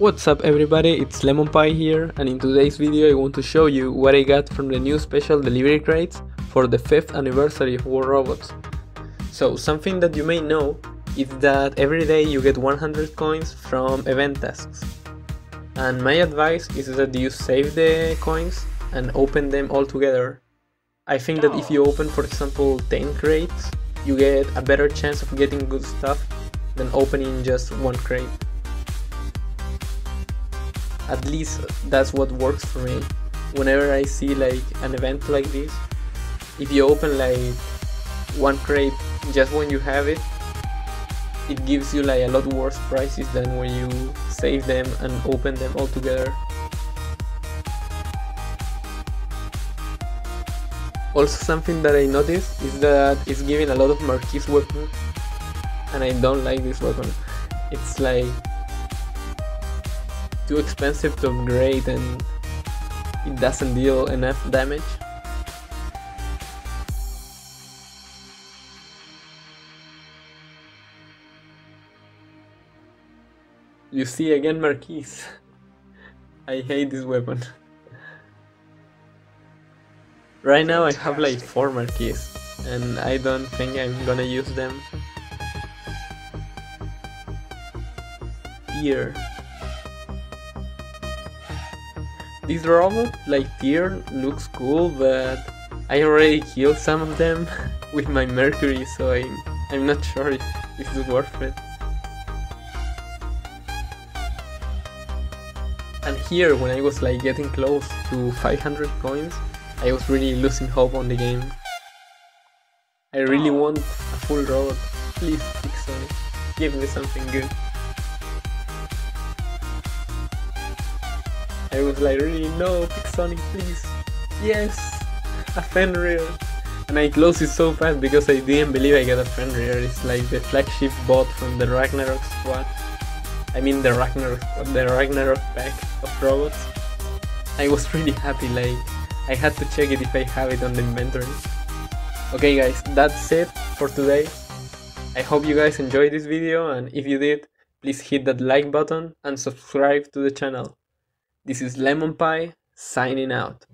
What's up everybody, it's Lemon Pie here and in today's video I want to show you what I got from the new special delivery crates for the 5th anniversary of War Robots. So something that you may know is that every day you get 100 coins from event tasks. And my advice is that you save the coins and open them all together. I think that if you open for example 10 crates, you get a better chance of getting good stuff than opening just one crate at least that's what works for me. Whenever i see like an event like this if you open like one crate just when you have it it gives you like a lot worse prices than when you save them and open them all together. Also something that i noticed is that it's giving a lot of Marquis weapons and i don't like this weapon. It's like too expensive to upgrade and it doesn't deal enough damage. You see again Marquis. I hate this weapon. right now I have like 4 Marquis and I don't think I'm gonna use them. Here. This robot, like Tyr, looks cool, but I already killed some of them with my Mercury, so I'm, I'm not sure if it's worth it. And here, when I was like getting close to 500 coins, I was really losing hope on the game. I really want a full robot. Please, Pixel, give me something good. I was like, really, no, Pixonic, please. Yes, a Fenrir. And I closed it so fast because I didn't believe I got a Fenrir. It's like the flagship bot from the Ragnarok squad. I mean the Ragnarok, the Ragnarok pack of robots. I was really happy, like, I had to check it if I have it on the inventory. Okay guys, that's it for today. I hope you guys enjoyed this video and if you did, please hit that like button and subscribe to the channel. This is Lemon Pie signing out.